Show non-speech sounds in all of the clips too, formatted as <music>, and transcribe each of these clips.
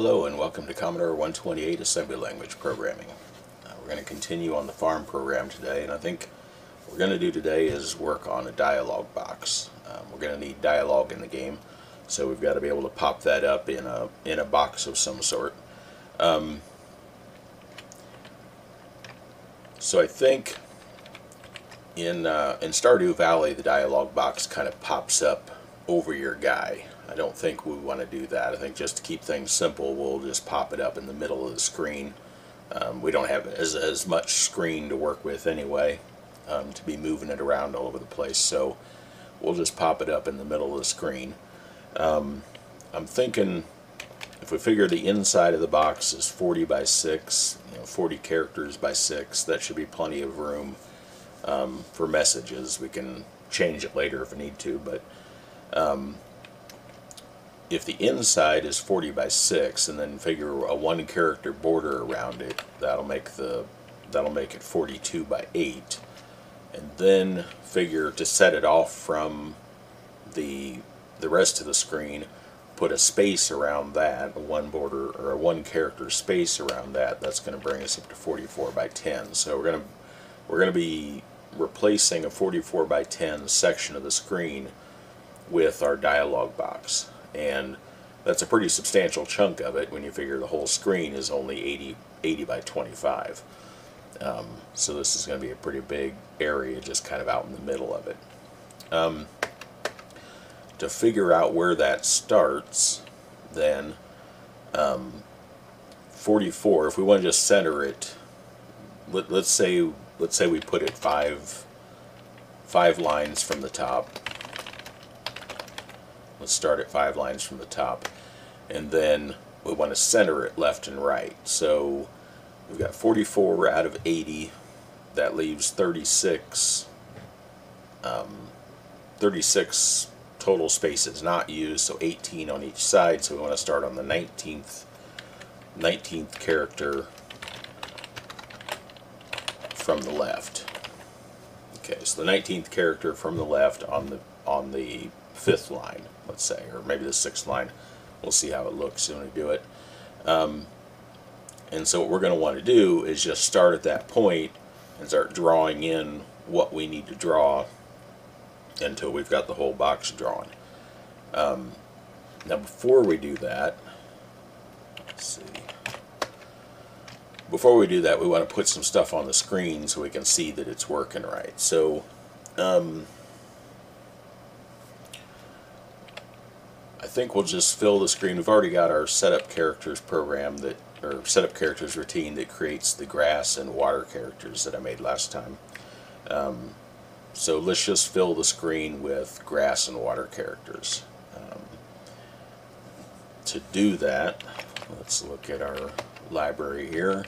Hello and welcome to Commodore 128 Assembly Language Programming. Uh, we're going to continue on the farm program today and I think what we're going to do today is work on a dialog box. Um, we're going to need dialogue in the game so we've got to be able to pop that up in a, in a box of some sort. Um, so I think in, uh, in Stardew Valley the dialog box kind of pops up over your guy I don't think we want to do that. I think just to keep things simple, we'll just pop it up in the middle of the screen. Um, we don't have as, as much screen to work with anyway um, to be moving it around all over the place. So we'll just pop it up in the middle of the screen. Um, I'm thinking if we figure the inside of the box is 40 by 6, you know, 40 characters by 6, that should be plenty of room um, for messages. We can change it later if we need to, but um, if the inside is 40 by 6 and then figure a one character border around it that'll make the that'll make it 42 by 8 and then figure to set it off from the the rest of the screen put a space around that a one border or a one character space around that that's going to bring us up to 44 by 10 so we're going to we're going to be replacing a 44 by 10 section of the screen with our dialog box and that's a pretty substantial chunk of it when you figure the whole screen is only 80, 80 by 25. Um, so this is going to be a pretty big area just kind of out in the middle of it. Um, to figure out where that starts, then um, 44, if we want to just center it, let, let's say let's say we put it five five lines from the top Let's start at five lines from the top. And then we want to center it left and right. So we've got 44 out of 80. That leaves 36, um, 36 total spaces not used, so 18 on each side. So we want to start on the 19th, 19th character from the left. Okay, so the 19th character from the left on the on the fifth line, let's say, or maybe the sixth line. We'll see how it looks when we do it. Um, and so what we're going to want to do is just start at that point and start drawing in what we need to draw until we've got the whole box drawn. Um, now before we do that, let's see. Before we do that, we want to put some stuff on the screen so we can see that it's working right. So, um, I think we'll just fill the screen. We've already got our setup characters program that, or setup characters routine that creates the grass and water characters that I made last time. Um, so let's just fill the screen with grass and water characters. Um, to do that, let's look at our library here.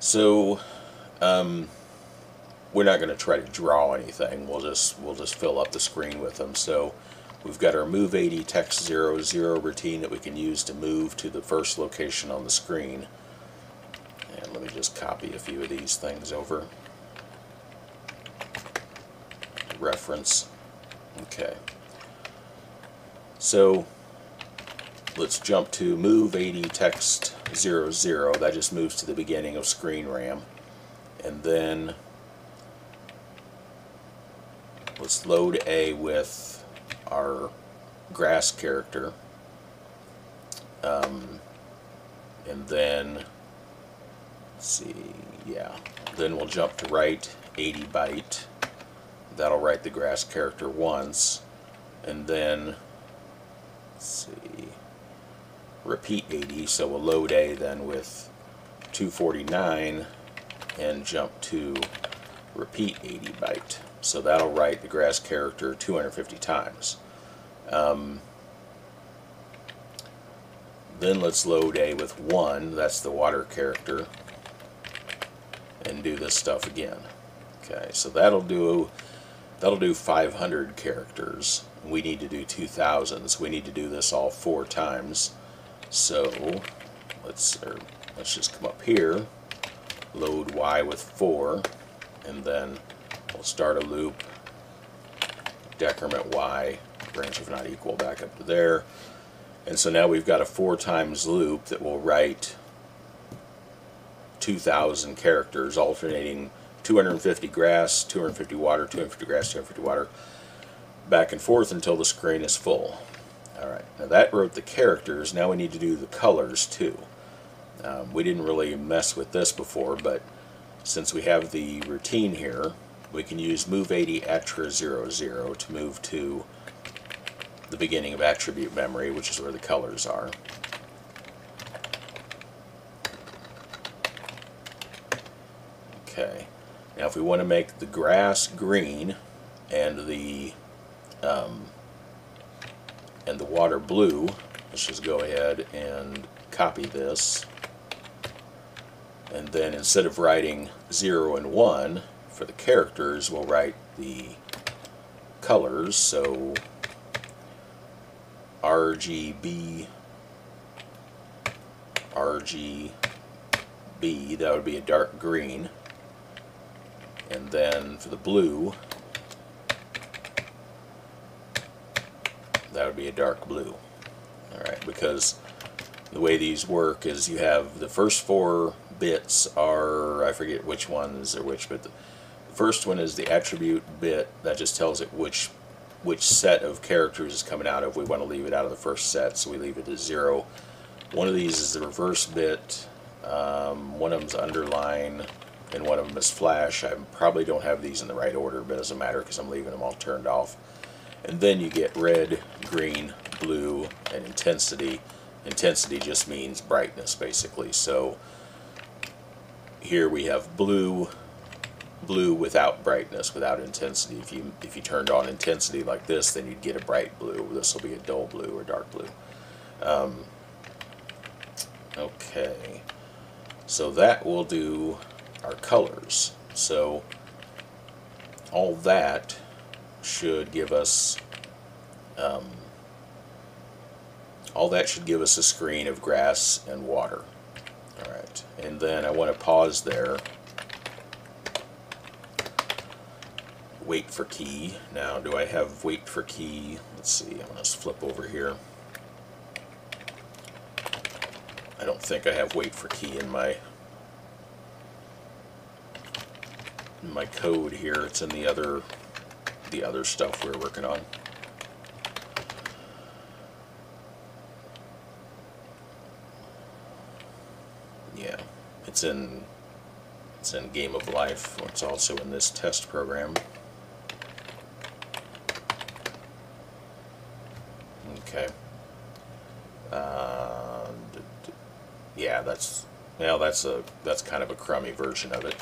So um, we're not going to try to draw anything. We'll just we'll just fill up the screen with them. So We've got our move 80 text 00 routine that we can use to move to the first location on the screen. And let me just copy a few of these things over. Reference. Okay. So let's jump to move 80 text 00. That just moves to the beginning of screen RAM. And then let's load A with our grass character. Um, and then, see, yeah, then we'll jump to write 80 byte. That'll write the grass character once. And then, see, repeat 80, so we'll load A then with 249 and jump to repeat 80 byte. So that'll write the grass character 250 times. Um, then let's load A with 1, that's the water character, and do this stuff again. Okay, so that'll do that'll do 500 characters. We need to do 2,000, so we need to do this all four times. So let's let's just come up here, load Y with 4, and then we'll start a loop, decrement Y, range if not equal back up to there. And so now we've got a four times loop that will write 2,000 characters alternating 250 grass, 250 water, 250 grass, 250 water, back and forth until the screen is full. Alright, now that wrote the characters, now we need to do the colors too. Um, we didn't really mess with this before, but since we have the routine here, we can use move 80 attra 00 to move to the beginning of attribute memory, which is where the colors are. Okay, now if we want to make the grass green and the um, and the water blue, let's just go ahead and copy this. And then instead of writing 0 and 1 for the characters, we'll write the colors. So RGB, RGB, that would be a dark green. And then for the blue, that would be a dark blue. Alright, because the way these work is you have the first four bits are, I forget which ones or which, but the first one is the attribute bit that just tells it which which set of characters is coming out of. We want to leave it out of the first set, so we leave it as zero. One of these is the reverse bit, um, one of them's underline, and one of them is flash. I probably don't have these in the right order, but it doesn't matter because I'm leaving them all turned off. And then you get red, green, blue, and intensity. Intensity just means brightness, basically. So here we have blue, blue without brightness, without intensity. If you if you turned on intensity like this, then you'd get a bright blue. This will be a dull blue or dark blue. Um, okay, so that will do our colors. So all that should give us um, all that should give us a screen of grass and water. Alright, and then I want to pause there wait for key. Now, do I have wait for key? Let's see, I'm going to flip over here. I don't think I have wait for key in my in my code here. It's in the other the other stuff we're working on. Yeah, it's in it's in Game of Life. It's also in this test program. Okay. Uh, yeah, that's well, that's a that's kind of a crummy version of it.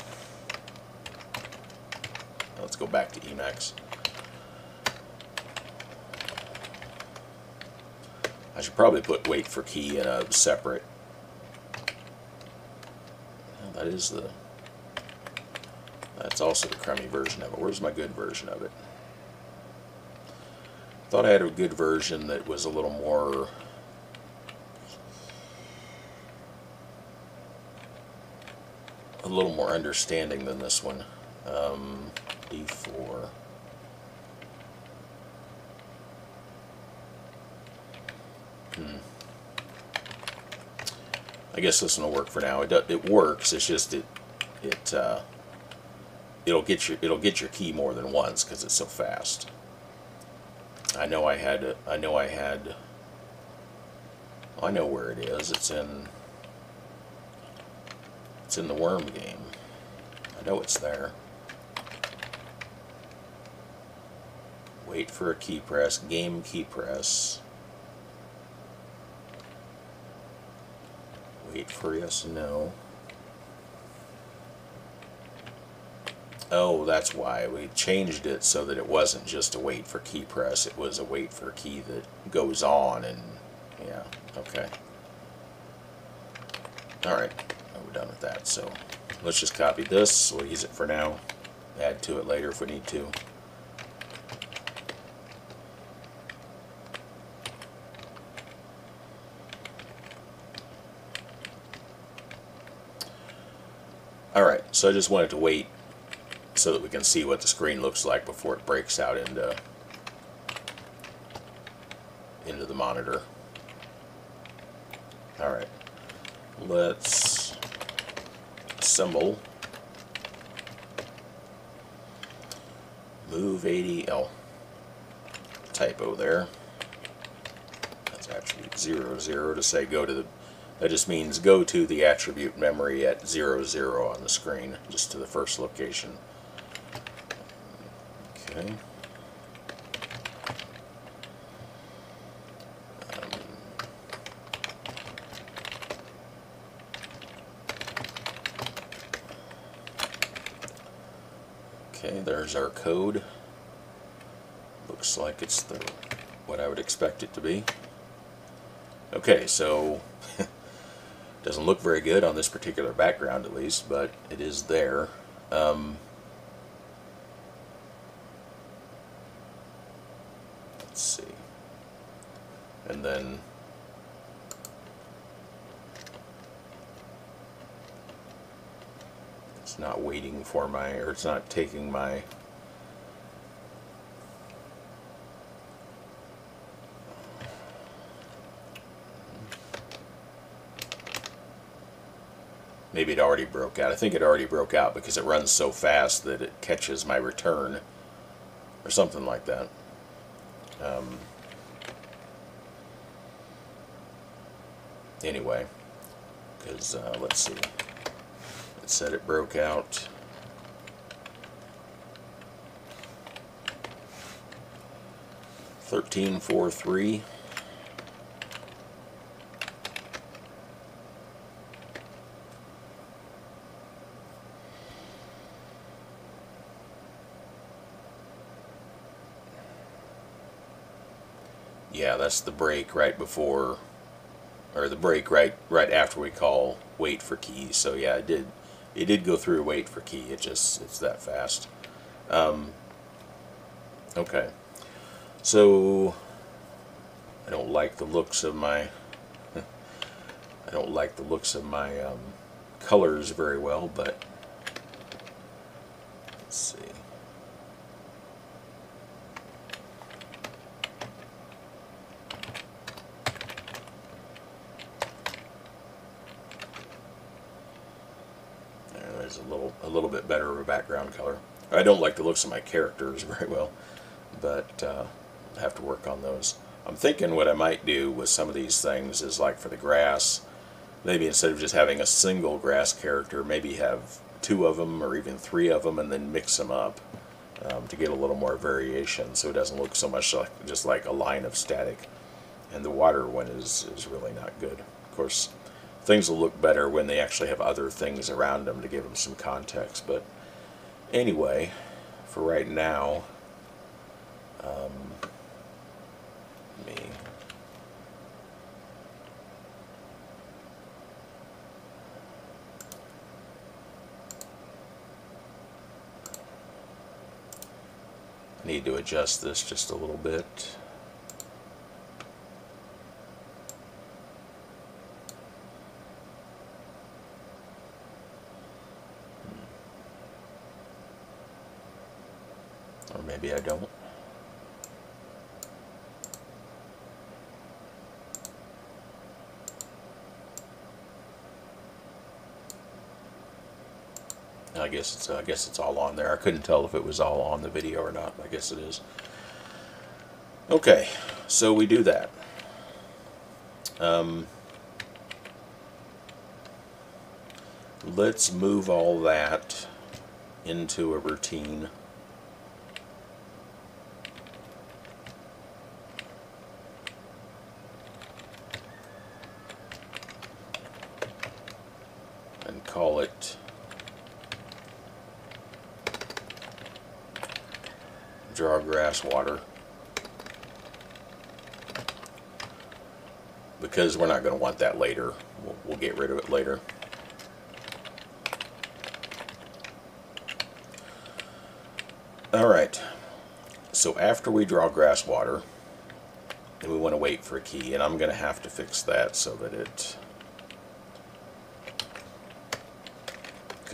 Let's go back to Emacs. I should probably put wait for key in a separate. That is the. That's also the crummy version of it. Where's my good version of it? Thought I had a good version that was a little more a little more understanding than this one. Um, D4. Hmm. I guess this one will work for now. It do, it works. It's just it it uh, it'll get your it'll get your key more than once because it's so fast. I know I had, I know I had, I know where it is. It's in, it's in the worm game. I know it's there. Wait for a key press, game key press. Wait for yes, no. Oh, that's why. We changed it so that it wasn't just a wait for key press, it was a wait for a key that goes on and, yeah, okay. Alright, we're done with that. So let's just copy this, we'll use it for now, add to it later if we need to. Alright, so I just wanted to wait so that we can see what the screen looks like before it breaks out into into the monitor. Alright. Let's assemble. Move 80. Oh. Typo there. That's actually 0, 0 to say go to the that just means go to the attribute memory at 0, 0 on the screen, just to the first location. Okay. Okay, there's our code. Looks like it's the what I would it to be. Okay, so <laughs> doesn't look very good on this particular background at least, but it is there. Um, let's see. And then it's not waiting for my, or it's not taking my maybe it already broke out. I think it already broke out because it runs so fast that it catches my return or something like that. Um, anyway, because uh, let's see, it said it broke out. Thirteen four three. Yeah, that's the break right before, or the break right right after we call wait for key. So yeah, it did it did go through wait for key. It just it's that fast. Um, okay, so I don't like the looks of my <laughs> I don't like the looks of my um, colors very well, but let's see. There's a little a little bit better of I don't like the looks of my characters <laughs> very well, but uh, I have to work on those. I'm thinking what I might do with some of these things is like for the grass, maybe instead of just having a single grass character, maybe have two of them or even three of them and then mix them up um, to get a little more variation so it doesn't look so much like just like a line of static. And the water one is, is really not good. Of course, things will look better when they actually have other things around them to give them some context. But anyway, for right now, um, me. Need to adjust this just a little bit. Or maybe I don't. I guess it's I guess it's all on there. I couldn't tell if it was all on the video or not. I guess it is. Okay, so we do that. Um, let's move all that into a routine. and call it draw grass water. Because we're not going to want that later. We'll, we'll get rid of it later. Alright so after we draw grass water then we want to wait for a key and I'm going to have to fix that so that it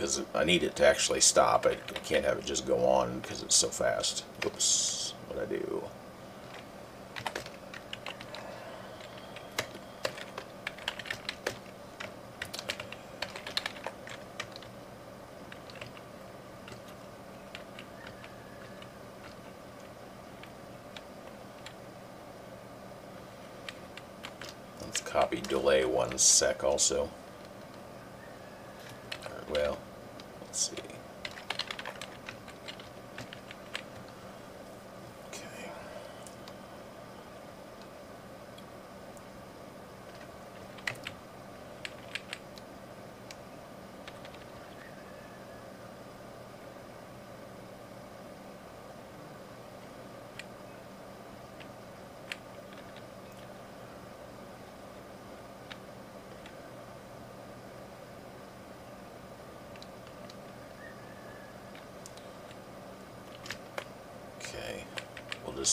because I need it to actually stop. I, I can't have it just go on because it's so fast. Oops, what I do? Let's copy delay one sec also.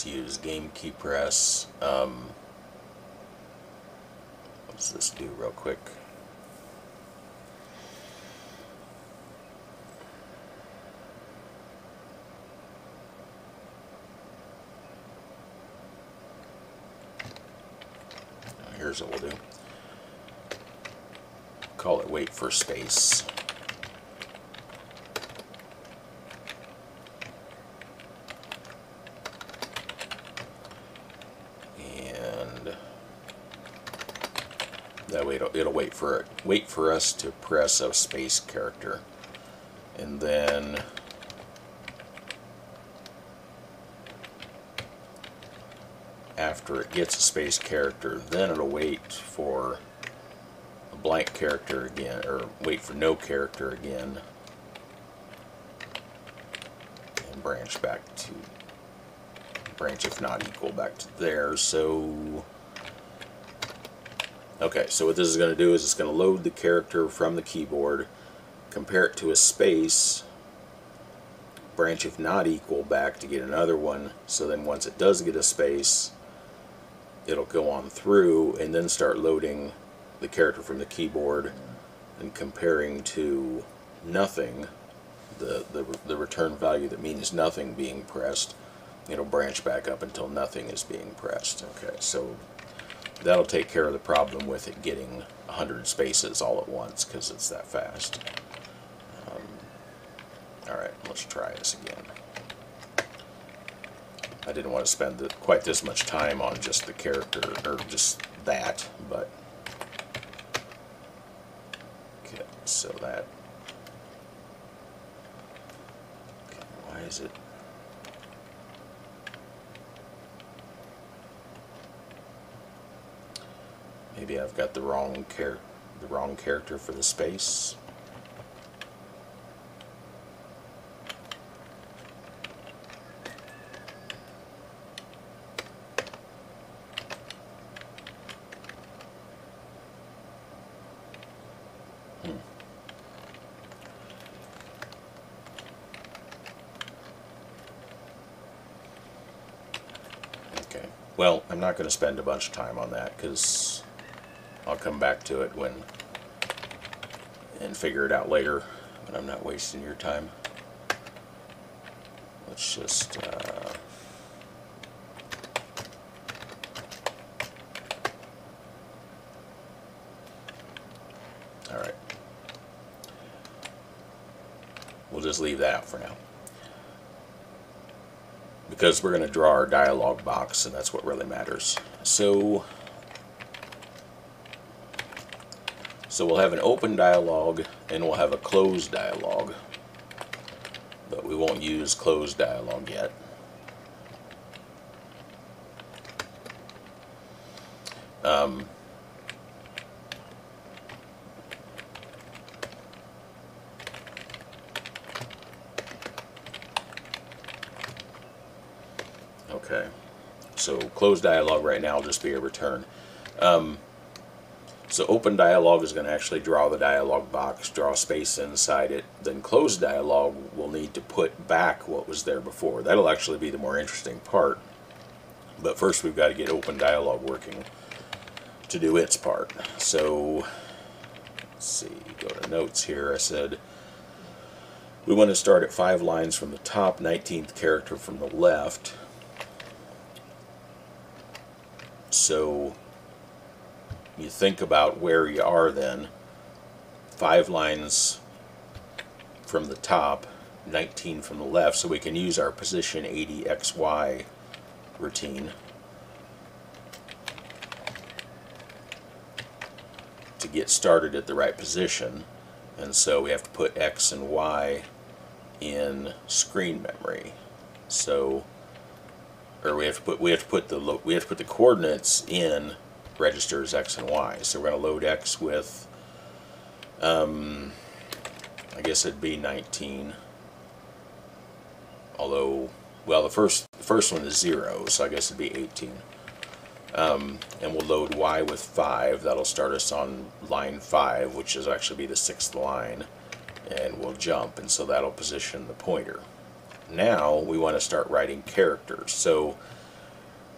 Use game key press. Um, what does this do real quick? Here's what we'll do. Call it wait for space. and that way it'll, it'll wait for wait for us to press a space character. And then after it gets a space character then it'll wait for a blank character again or wait for no character again. And branch back to branch if not equal back to there. So okay so what this is going to do is it's going to load the character from the keyboard compare it to a space branch if not equal back to get another one so then once it does get a space it'll go on through and then start loading the character from the keyboard and comparing to nothing the, the, the return value that means nothing being pressed it'll branch back up until nothing is being pressed. Okay, so that'll take care of the problem with it getting 100 spaces all at once because it's that fast. Um, Alright, let's try this again. I didn't want to spend the, quite this much time on just the character, or just that, but... Okay, so that... Okay, why is it... Maybe I've got the wrong char the wrong character for the space. Hmm. Well, I'm not going to spend a bunch of time on that because I'll come back to it when and figure it out later, but I'm not wasting your time. Let's just uh, all right. We'll just leave that out for now because we're going to draw our dialog box and that's what really matters. So So we'll have an open dialog and we'll have a closed dialog. But we won't use closed dialog yet. Um, okay. So closed dialog right now will just be a return. Um, so open dialog is going to actually draw the dialog box, draw space inside it. Then closed dialog will need to put back what was there before. That'll actually be the more interesting part. But first we've got to get open dialog working to do its part. So let's see, go to notes here. I said we want to start at five lines from the top, 19th character from the left. So you think about where you are then, five lines from the top, 19 from the left, so we can use our position 80 XY routine. to get started at the right position. And so we have to put X and Y in screen memory. So, or we have to put we have to put the we have to put the coordinates in registers X and Y. So we're going to load X with, um, I guess it'd be 19. Although, well, the first the first one is zero, so I guess it'd be 18. Um, and we'll load Y with 5. That'll start us on line 5, which is actually be the sixth line. And we'll jump, and so that'll position the pointer. Now we want to start writing characters. So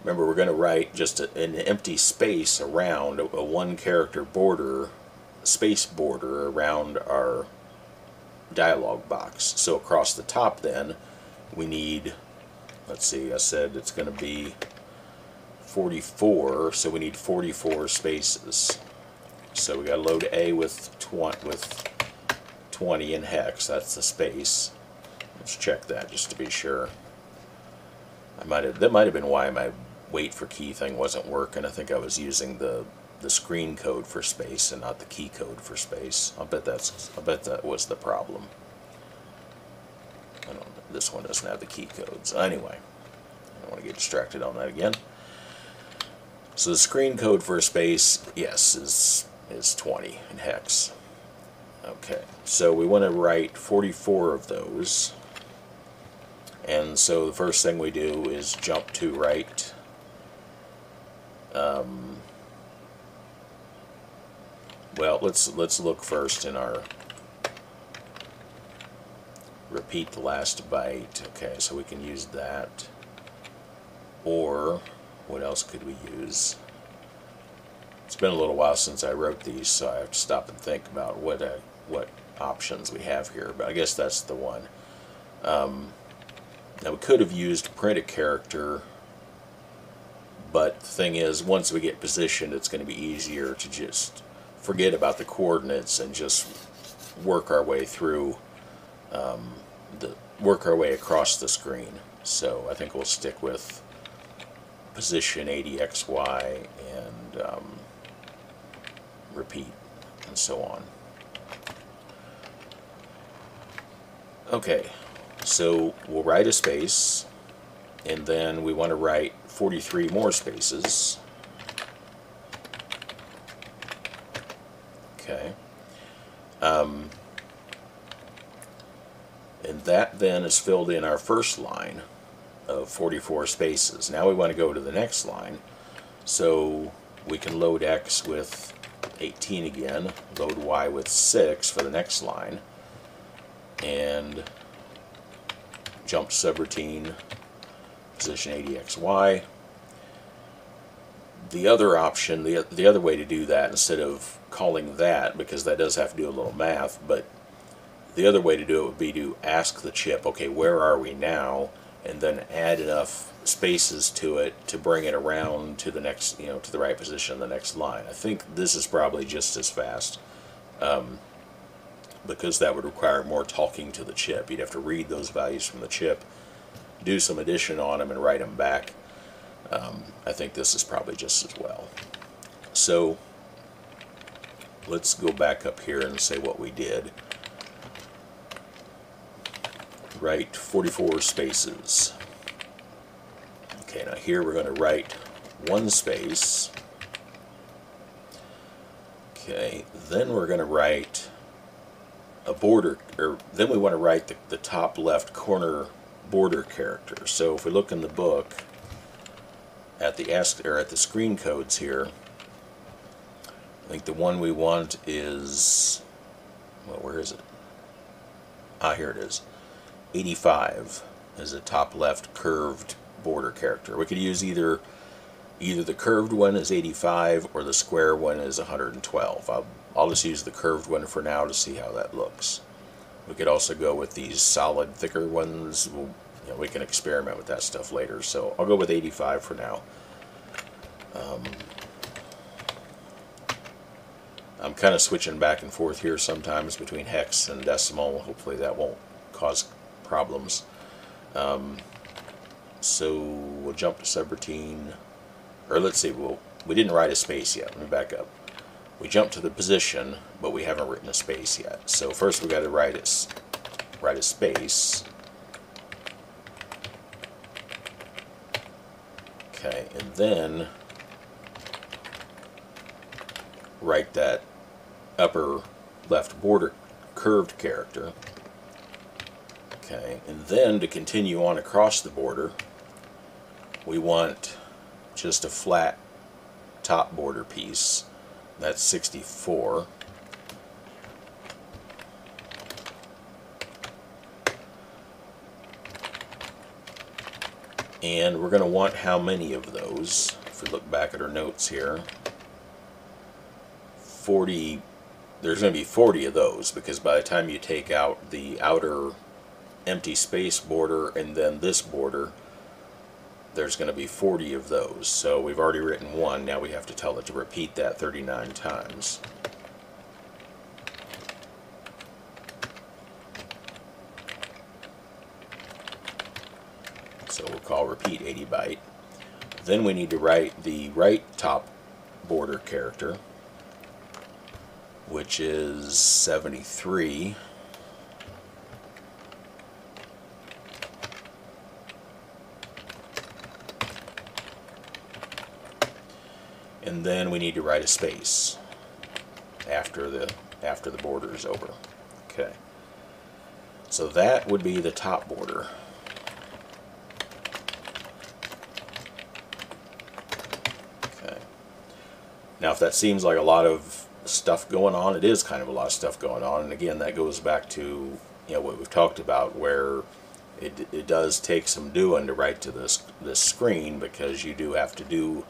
remember, we're going to write just a, an empty space around a, a one character border, space border around our dialog box. So across the top, then, we need, let's see, I said it's going to be 44, so we need 44 spaces. So we got to load A with 20, with 20 in hex, that's the space. Let's check that just to be sure. I might have that might have been why my wait for key thing wasn't working. I think I was using the the screen code for space and not the key code for space. I bet that's I bet that was the problem. I don't this one doesn't have the key codes. Anyway, I don't want to get distracted on that again. So the screen code for space, yes, is is 20 in hex. Okay, so we want to write 44 of those. And so the first thing we do is jump to write um, well, let's let's look first in our repeat the last byte. Okay, so we can use that. Or what else could we use? It's been a little while since I wrote these, so I have to stop and think about what uh, what options we have here. But I guess that's the one. Um, now we could have used print a character, but the thing is, once we get positioned, it's going to be easier to just forget about the coordinates and just work our way through um, the work our way across the screen. So I think we'll stick with position 80xy and um, repeat and so on. Okay, so we'll write a space and then we want to write 43 more spaces. Okay. Um, and that then is filled in our first line of 44 spaces. Now we want to go to the next line. So we can load X with 18 again, load Y with 6 for the next line, and jump subroutine, position 80XY. The other option, the, the other way to do that, instead of calling that, because that does have to do a little math, but the other way to do it would be to ask the chip, okay, where are we now? and then add enough spaces to it to bring it around to the next, you know, to the right position the next line. I think this is probably just as fast um, because that would require more talking to the chip. You'd have to read those values from the chip, do some addition on them, and write them back. Um, I think this is probably just as well. So let's go back up here and say what we did write 44 spaces. Okay, now here we're going to write one space. Okay, then we're going to write a border, or then we want to write the, the top left corner border character. So if we look in the book at the ask or at the screen codes here, I think the one we want is well, where is it? Ah, here it is. 85 is a top left curved border character. We could use either either the curved one is 85 or the square one is 112. I'll, I'll just use the curved one for now to see how that looks. We could also go with these solid thicker ones. We'll, you know, we can experiment with that stuff later. So I'll go with 85 for now. Um, I'm kind of switching back and forth here sometimes between hex and decimal. Hopefully that won't cause problems. Um, so we'll jump to subroutine, or let's see, we'll, we didn't write a space yet. Let me back up. We jump to the position, but we haven't written a space yet. So first we've got to write it, write a space. Okay, and then write that upper left border curved character. Okay, and then to continue on across the border, we want just a flat top border piece. That's 64. And we're going to want how many of those? If we look back at our notes here, 40, there's going to be 40 of those because by the time you take out the outer empty space border and then this border, there's going to be 40 of those. So we've already written one, now we have to tell it to repeat that 39 times. So we'll call repeat 80 byte. Then we need to write the right top border character, which is 73. And then we need to write a space after the after the border is over. Okay. So that would be the top border. Okay. Now if that seems like a lot of stuff going on, it is kind of a lot of stuff going on. And again, that goes back to you know what we've talked about where it, it does take some doing to write to this this screen because you do have to do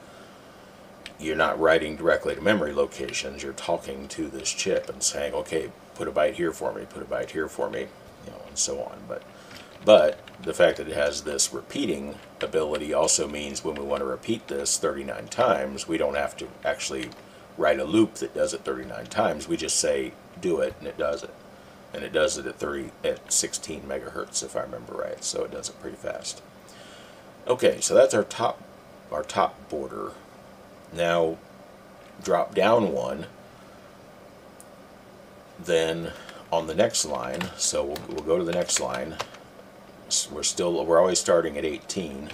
you're not writing directly to memory locations, you're talking to this chip and saying, okay, put a byte here for me, put a byte here for me, you know, and so on. But, but the fact that it has this repeating ability also means when we want to repeat this 39 times, we don't have to actually write a loop that does it 39 times. We just say, do it, and it does it. And it does it at 30 at 16 megahertz, if I remember right. So it does it pretty fast. Okay, so that's our top our top border now drop down one then on the next line so we'll, we'll go to the next line. We're still we're always starting at 18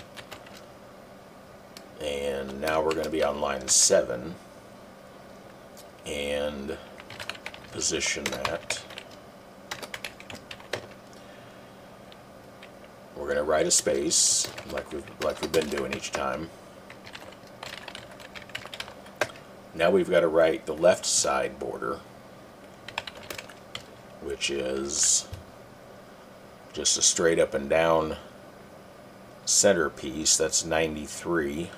and now we're going to be on line 7 and position that. We're going to write a space like we've like we've been doing each time Now we've got to write the left side border, which is just a straight up and down center piece. That's 93.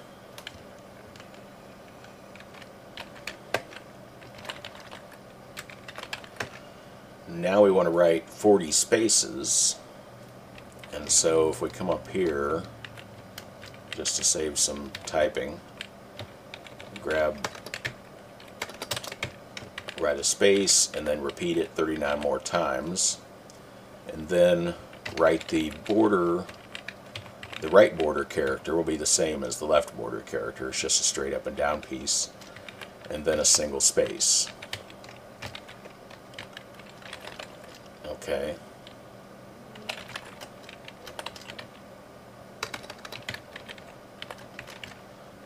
Now we want to write 40 spaces. And so if we come up here, just to save some typing, grab write a space, and then repeat it 39 more times. And then write the border, the right border character will be the same as the left border character. It's just a straight up and down piece. And then a single space. Okay.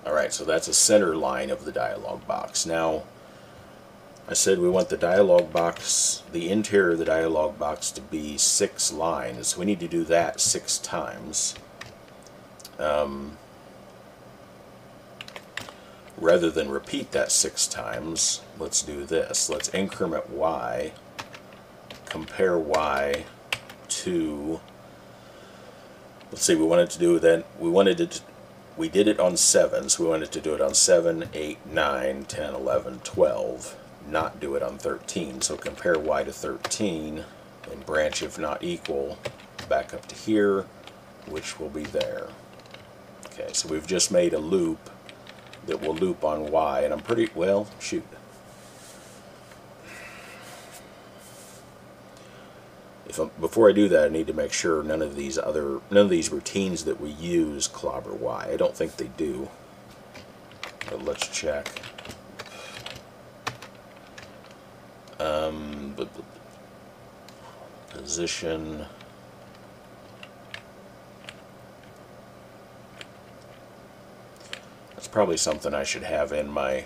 Alright, so that's a center line of the dialog box. Now, I said we want the dialog box, the interior of the dialog box to be six lines. We need to do that six times. Um, rather than repeat that six times, let's do this. Let's increment y, compare y to, let's see, we wanted to do then, we wanted to, we did it on 7, so we wanted to do it on 7, 8, 9, 10, 11, 12 not do it on 13. So compare y to 13 and branch if not equal back up to here, which will be there. Okay, so we've just made a loop that will loop on y, and I'm pretty, well, shoot. If I'm, before I do that, I need to make sure none of these other, none of these routines that we use clobber y. I don't think they do, but let's check. Um, position. That's probably something I should have in my.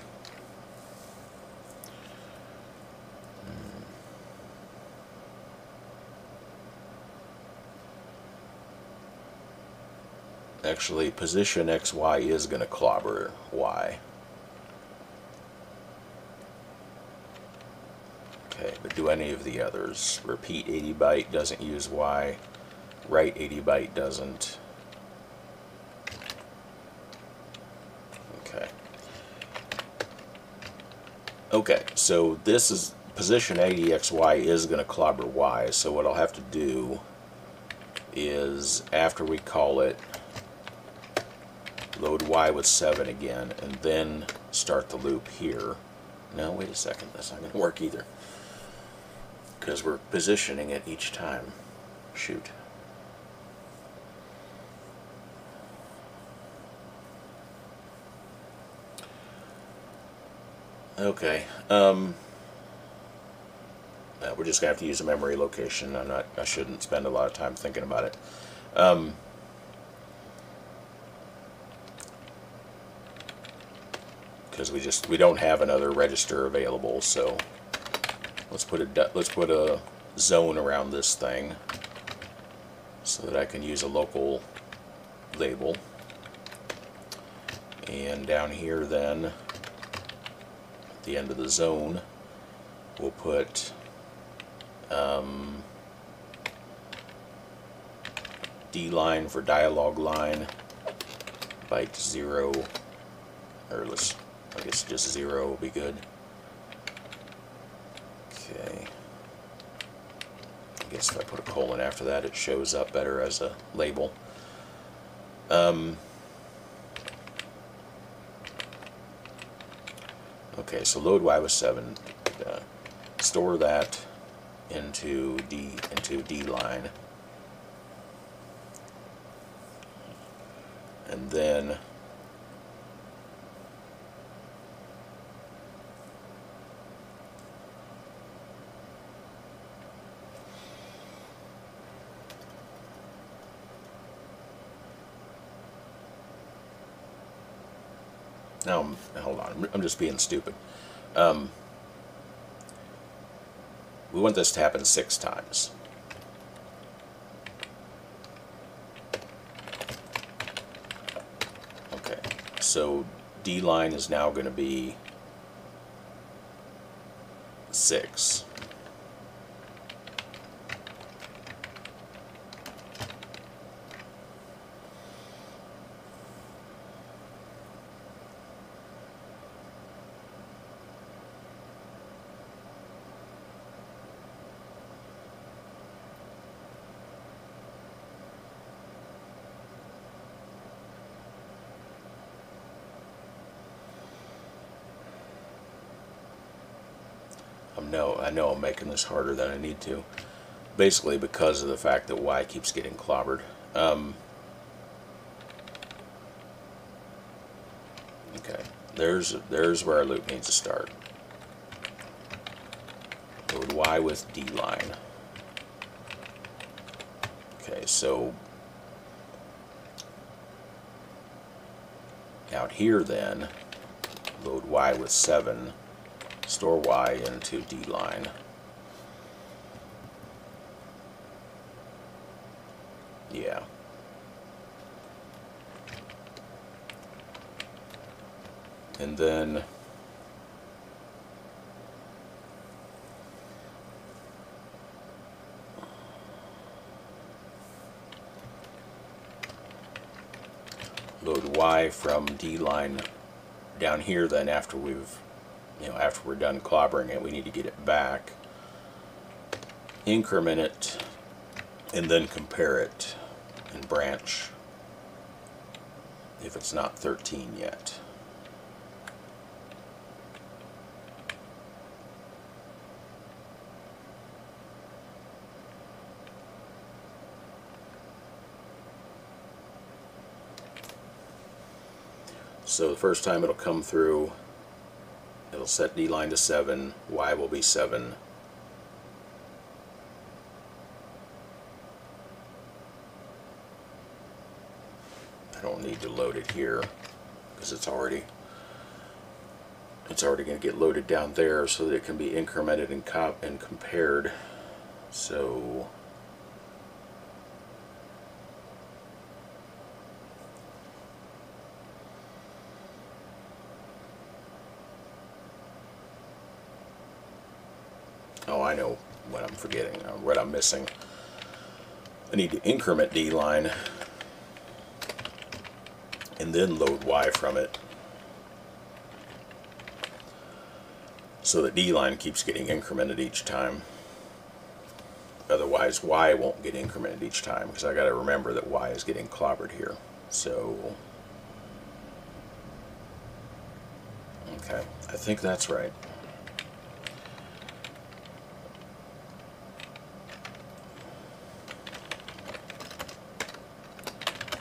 Actually, position XY is going to clobber Y. Okay, but do any of the others? Repeat 80 byte doesn't use Y. Write 80 byte doesn't. Okay. Okay, so this is position 80XY is going to clobber Y. So what I'll have to do is after we call it load Y with 7 again and then start the loop here. No, wait a second, that's not going <laughs> to work either because we're positioning it each time. Shoot. Okay. Um, we're just gonna have to use a memory location. I'm not. I shouldn't spend a lot of time thinking about it. Um, because we just we don't have another register available, so let's put a let's put a zone around this thing so that I can use a local label. And down here then, at the end of the zone, we'll put um, D line for dialog line, byte zero, or let's, I guess just zero will be good. Okay. I guess if I put a colon after that, it shows up better as a label. Um, okay, so load y was 7. Uh, store that into D into D line. And then Now, I'm- hold on. I'm just being stupid. Um, we want this to happen six times. Okay, so D line is now going to be six. I'm no, I know I'm making this harder than I need to. Basically because of the fact that Y keeps getting clobbered. Um, okay, there's there's where our loop needs to start. Load Y with D line. Okay, so out here then, load Y with 7 store Y into D line. Yeah. And then load Y from D line down here then after we've you know, after we're done clobbering it, we need to get it back, increment it, and then compare it and branch if it's not 13 yet. So the first time it'll come through It'll set D line to 7, Y will be 7. I don't need to load it here because it's already it's already going to get loaded down there so that it can be incremented and, cop and compared. So what I'm missing. I need to increment D line and then load Y from it so that D line keeps getting incremented each time. Otherwise Y won't get incremented each time because I got to remember that Y is getting clobbered here. So, okay, I think that's right.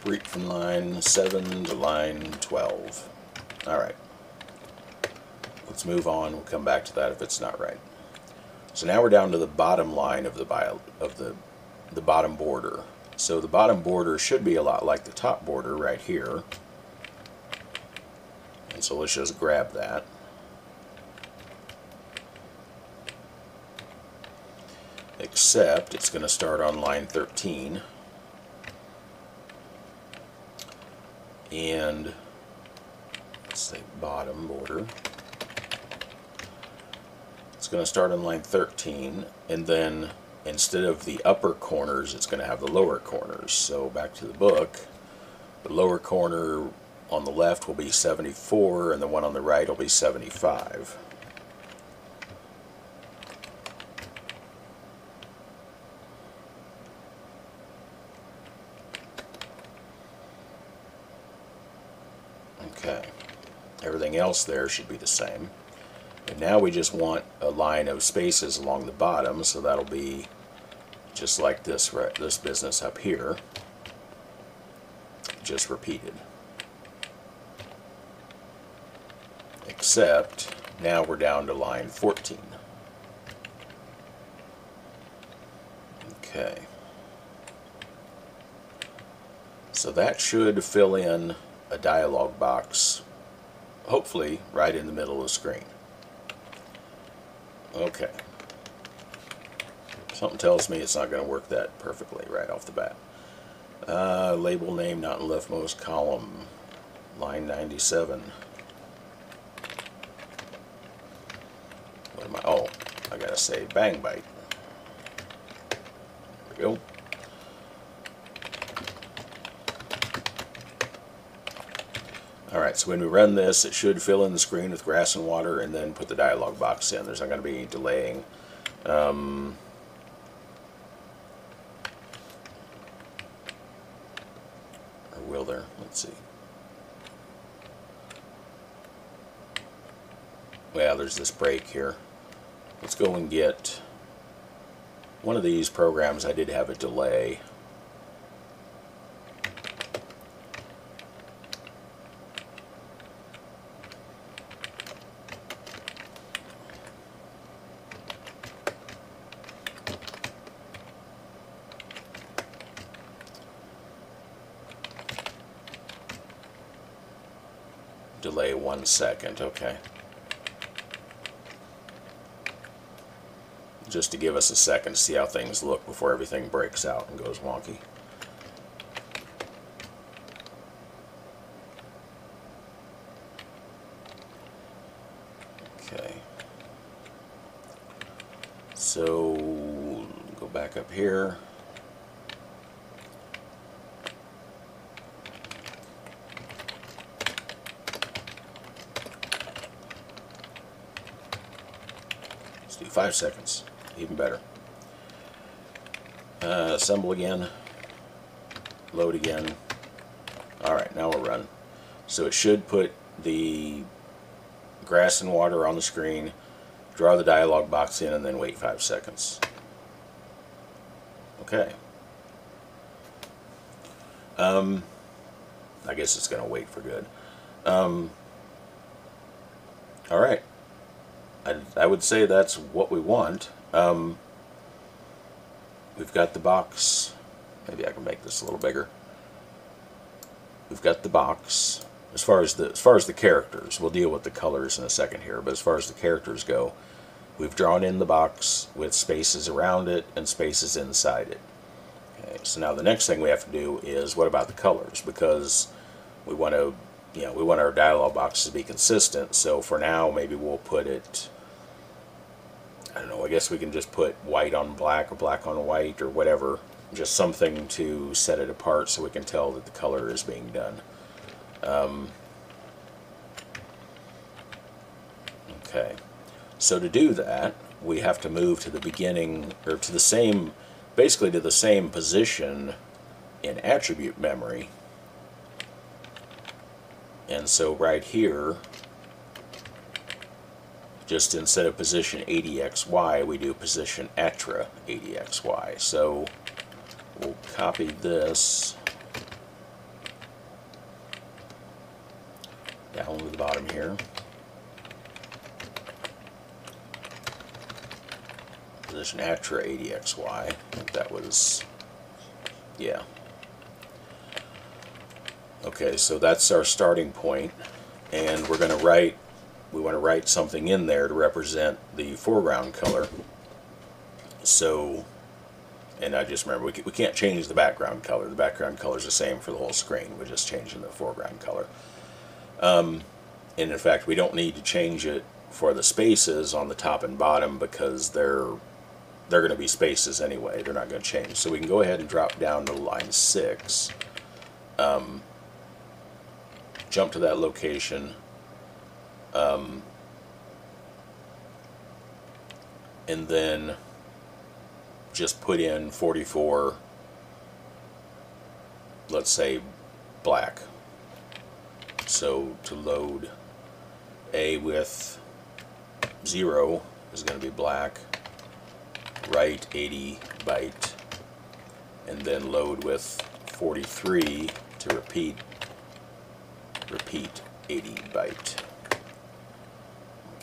Read from line 7 to line 12. Alright. Let's move on. We'll come back to that if it's not right. So now we're down to the bottom line of the bio, of the the bottom border. So the bottom border should be a lot like the top border right here. And so let's just grab that. Except it's going to start on line 13. And let's say bottom border. It's going to start on line 13 and then instead of the upper corners it's going to have the lower corners. So back to the book, the lower corner on the left will be 74 and the one on the right will be 75. Okay. Everything else there should be the same. And now we just want a line of spaces along the bottom, so that'll be just like this, right, this business up here, just repeated. Except now we're down to line 14. Okay. So that should fill in a dialog box, hopefully right in the middle of the screen. Okay. Something tells me it's not going to work that perfectly right off the bat. Uh, label name not in leftmost column, line 97. What am I? Oh, I gotta say bang byte. There we go. Alright, so when we run this, it should fill in the screen with grass and water and then put the dialog box in. There's not going to be any delaying. Um, or will there? Let's see. Well, there's this break here. Let's go and get one of these programs I did have a delay. delay one second, okay. Just to give us a second to see how things look before everything breaks out and goes wonky. Okay. So, go back up here. Five seconds, even better. Uh, assemble again, load again. Alright, now we're run. So it should put the grass and water on the screen, draw the dialog box in, and then wait five seconds. Okay. Um, I guess it's going to wait for good. Um, all right. I, I would say that's what we want. Um, we've got the box. Maybe I can make this a little bigger. we've got the box. As far as the as far as the characters, we'll deal with the colors in a second here. But as far as the characters go, we've drawn in the box with spaces around it and spaces inside it. Okay, so now the next thing we have to do is what about the colors? Because we want to, you know, we want our dialog boxes to be consistent. So for now, maybe we'll put it. I don't know. I guess we can just put white on black or black on white or whatever. Just something to set it apart so we can tell that the color is being done. Um, okay, so to do that, we have to move to the beginning, or to the same, basically to the same position in attribute memory. And so right here, just instead of position 80xy, we do position attra 80xy. So we'll copy this down to the bottom here. Position Atra 80xy. That was, yeah. Okay, so that's our starting point, and we're going to write, we want to write something in there to represent the foreground color. So, and I just remember, we, can't change the background color. The background color is the same for the whole screen. We're just changing the foreground color. Um, and in fact, we don't need to change it for the spaces on the top and bottom because they're they're going to be spaces anyway. They're not going to change. So we can go ahead and drop down to line 6. Um, jump to that location. Um, and then just put in 44, let's say black. So to load A with 0 is going to be black, write 80 byte, and then load with 43 to repeat, repeat 80 byte.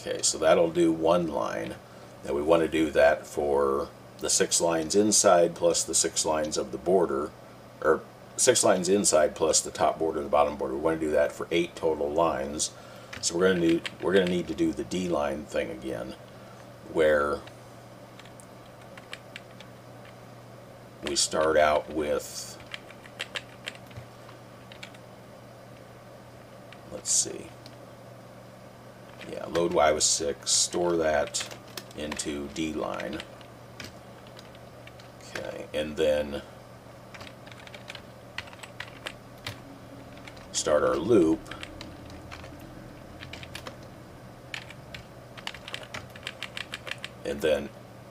Okay, so that'll do one line. Now we want to do that for the six lines inside plus the six lines of the border, or six lines inside plus the top border and the bottom border. We want to do that for eight total lines. So we're going to need we're going to need to do the D line thing again, where we start out with let's see. Yeah, load Y with six. Store that into D line. Okay, and then start our loop. And then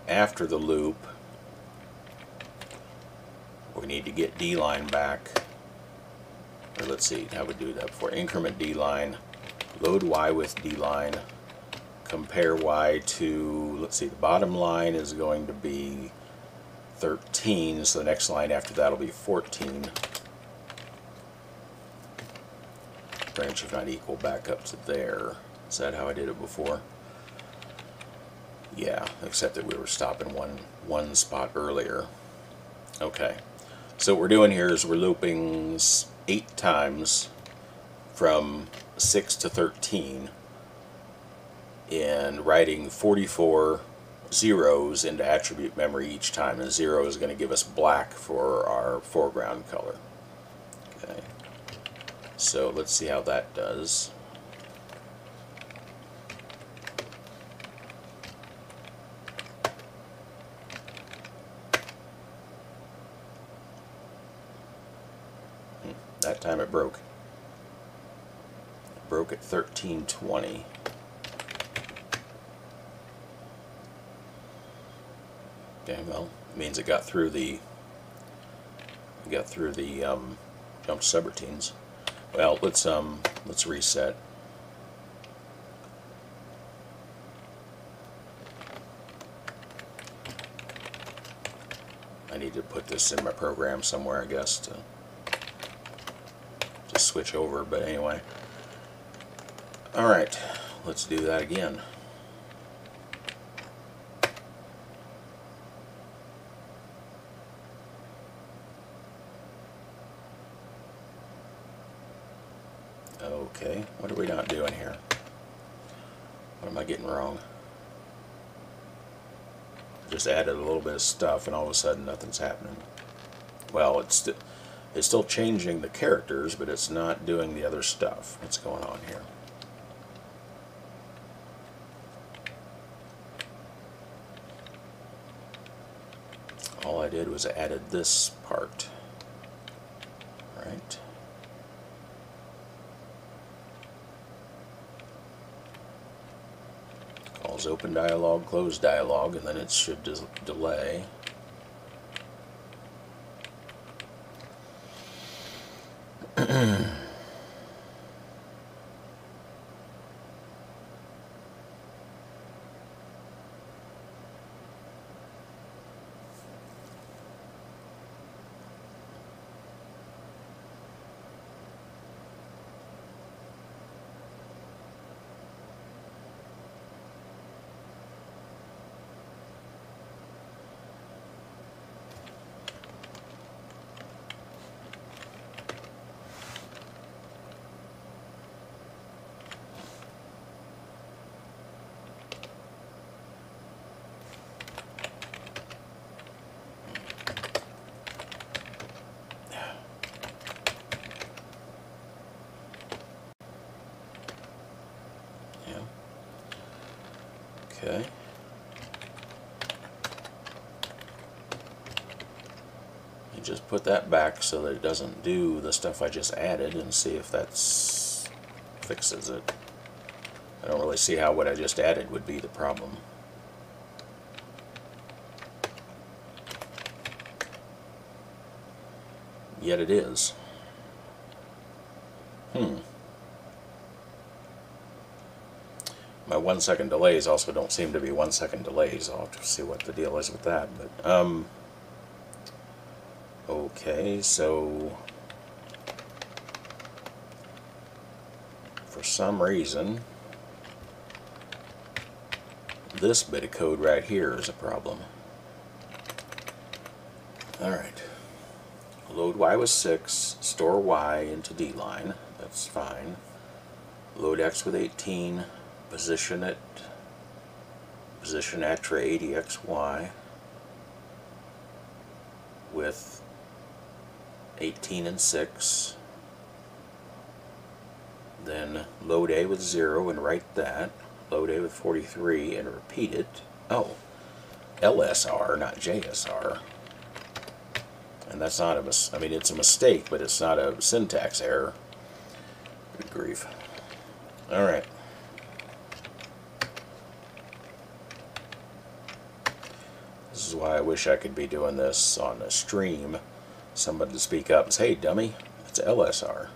after the loop, we need to get D line back. Or let's see how we do that before. Increment D line, load Y with D line, compare Y to, let's see, the bottom line is going to be 13, so the next line after that will be 14. Branch if not equal back up to there. Is that how I did it before? Yeah, except that we were stopping one, one spot earlier. Okay, so what we're doing here is we're looping eight times from 6 to 13 and writing 44 zeros into attribute memory each time, and zero is going to give us black for our foreground color. Okay, so let's see how that does. Hmm, that time it broke. Broke at 1320. Okay, well, it means it got through the got through the um, jump subroutines. Well, let's um let's reset. I need to put this in my program somewhere, I guess, to to switch over. But anyway, all right, let's do that again. Okay, what are we not doing here? What am I getting wrong? Just added a little bit of stuff and all of a sudden nothing's happening. Well, it's, st it's still changing the characters, but it's not doing the other stuff. What's going on here? All I did was I added this part. Right? Calls open dialog, close dialog, and then it should delay. Okay. You just put that back so that it doesn't do the stuff I just added and see if that fixes it. I don't really see how what I just added would be the problem. Yet it is. Hmm. my one second delays also don't seem to be one second delays. I'll have to see what the deal is with that. But um, okay, so for some reason this bit of code right here is a problem. Alright. Load Y with 6, store Y into D line. That's fine. Load X with 18, position it, position ATRA 80XY with 18 and 6, then load A with 0 and write that, load A with 43 and repeat it. Oh, LSR, not JSR. And that's not a mis I mean, it's a mistake, but it's not a syntax error. Good grief. All right. This is why I wish I could be doing this on a stream. Somebody to speak up and say, hey dummy, it's LSR.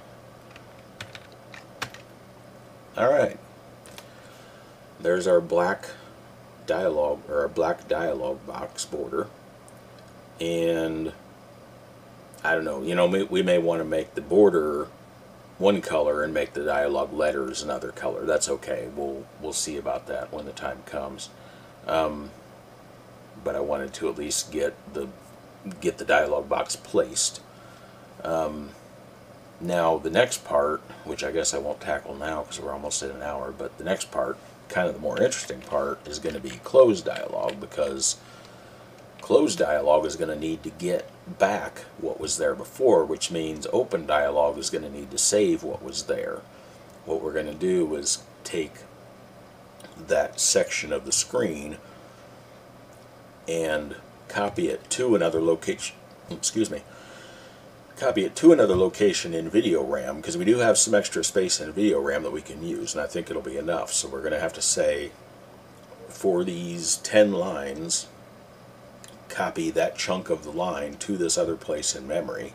Alright. There's our black dialogue, or our black dialogue box border. And I don't know, you know, we, we may want to make the border one color and make the dialogue letters another color. That's okay. We'll we'll see about that when the time comes. Um, but I wanted to at least get the get the dialog box placed. Um, now the next part, which I guess I won't tackle now because we're almost at an hour, but the next part, kind of the more interesting part, is going to be closed dialog because closed dialog is going to need to get back what was there before, which means open dialog is going to need to save what was there. What we're going to do is take that section of the screen and copy it to another location excuse me copy it to another location in video RAM because we do have some extra space in video RAM that we can use and I think it'll be enough. So we're gonna have to say for these 10 lines copy that chunk of the line to this other place in memory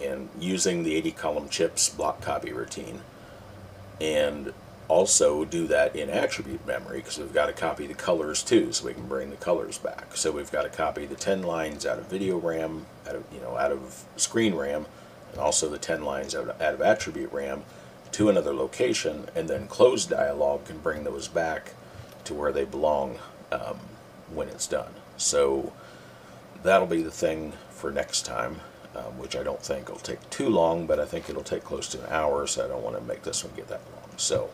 and using the 80 column chips block copy routine and also do that in attribute memory because we've got to copy the colors too so we can bring the colors back. So we've got to copy the 10 lines out of video RAM, out of, you know, out of screen RAM, and also the 10 lines out of, out of attribute RAM to another location and then close dialog can bring those back to where they belong um, when it's done. So that'll be the thing for next time. um, which I don't think will take too long, but I think it'll take close to an hour, so I don't want to make this one get that long. So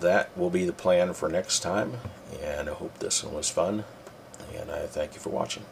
that will be the plan for next time, and I hope this one was fun, and I thank you for watching.